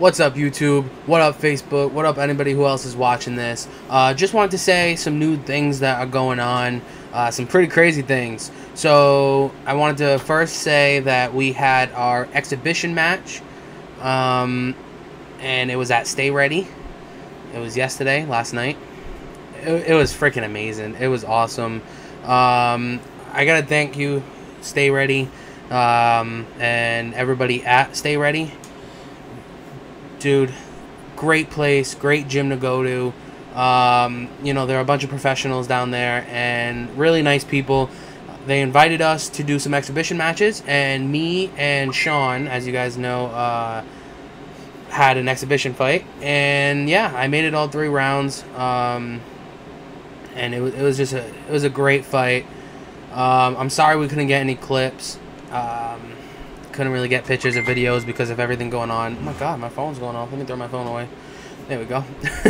What's up, YouTube? What up, Facebook? What up, anybody who else is watching this? Uh, just wanted to say some new things that are going on, uh, some pretty crazy things. So, I wanted to first say that we had our exhibition match, um, and it was at Stay Ready. It was yesterday, last night. It, it was freaking amazing. It was awesome. Um, I gotta thank you, Stay Ready, um, and everybody at Stay Ready dude, great place, great gym to go to. Um, you know, there are a bunch of professionals down there and really nice people. They invited us to do some exhibition matches, and me and Sean, as you guys know, uh, had an exhibition fight. And yeah, I made it all three rounds. Um, and it was, it was just a it was a great fight. Um, I'm sorry we couldn't get any clips. Um, couldn't really get pictures or videos because of everything going on. Oh my god, my phone's going off. Let me throw my phone away. There we go.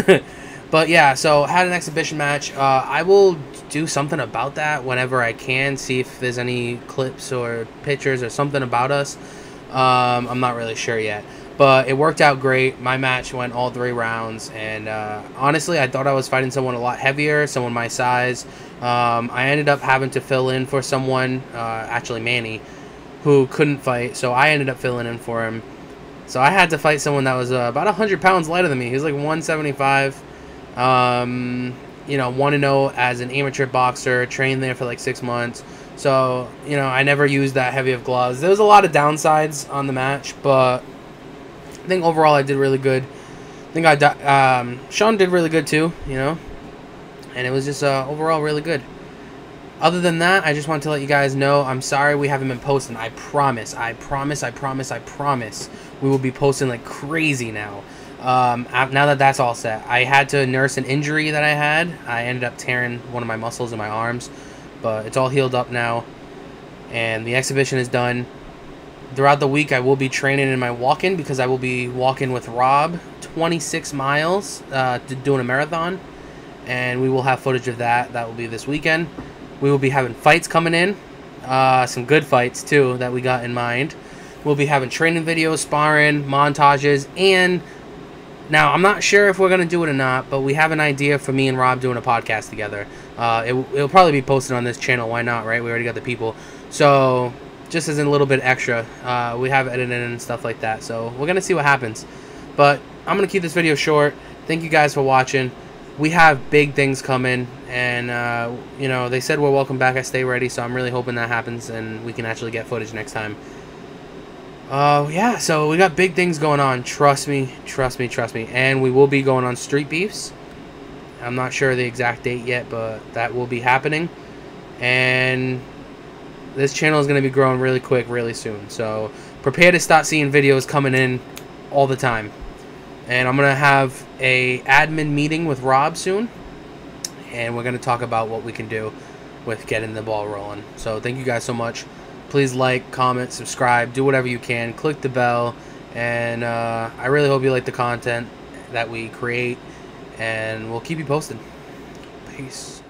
but yeah, so had an exhibition match. Uh, I will do something about that whenever I can. See if there's any clips or pictures or something about us. Um, I'm not really sure yet. But it worked out great. My match went all three rounds, and uh, honestly, I thought I was fighting someone a lot heavier, someone my size. Um, I ended up having to fill in for someone, uh, actually Manny, who couldn't fight, so I ended up filling in for him. So I had to fight someone that was uh, about 100 pounds lighter than me. He was like 175. Um, you know, 1 0 as an amateur boxer, trained there for like six months. So, you know, I never used that heavy of gloves. There was a lot of downsides on the match, but I think overall I did really good. I think I, um, Sean did really good too, you know, and it was just uh, overall really good. Other than that, I just want to let you guys know I'm sorry we haven't been posting. I promise, I promise, I promise, I promise we will be posting like crazy now. Um, now that that's all set, I had to nurse an injury that I had. I ended up tearing one of my muscles in my arms, but it's all healed up now. And the exhibition is done. Throughout the week, I will be training in my walk-in because I will be walking with Rob 26 miles uh, doing a marathon. And we will have footage of that. That will be this weekend. We will be having fights coming in, uh, some good fights too that we got in mind. We'll be having training videos, sparring, montages, and now I'm not sure if we're gonna do it or not, but we have an idea for me and Rob doing a podcast together. Uh, it, will probably be posted on this channel. Why not? Right? We already got the people. So just as a little bit extra, uh, we have edited and stuff like that. So we're gonna see what happens. But I'm gonna keep this video short. Thank you guys for watching we have big things coming, and uh, you know they said we're welcome back at Stay Ready, so I'm really hoping that happens and we can actually get footage next time. Uh, yeah, so we got big things going on. Trust me, trust me, trust me, and we will be going on Street Beefs. I'm not sure the exact date yet, but that will be happening, and this channel is going to be growing really quick, really soon. So prepare to start seeing videos coming in all the time and I'm gonna have a admin meeting with Rob soon, and we're gonna talk about what we can do with getting the ball rolling. So thank you guys so much. Please like, comment, subscribe, do whatever you can. Click the bell, and uh, I really hope you like the content that we create, and we'll keep you posted. Peace.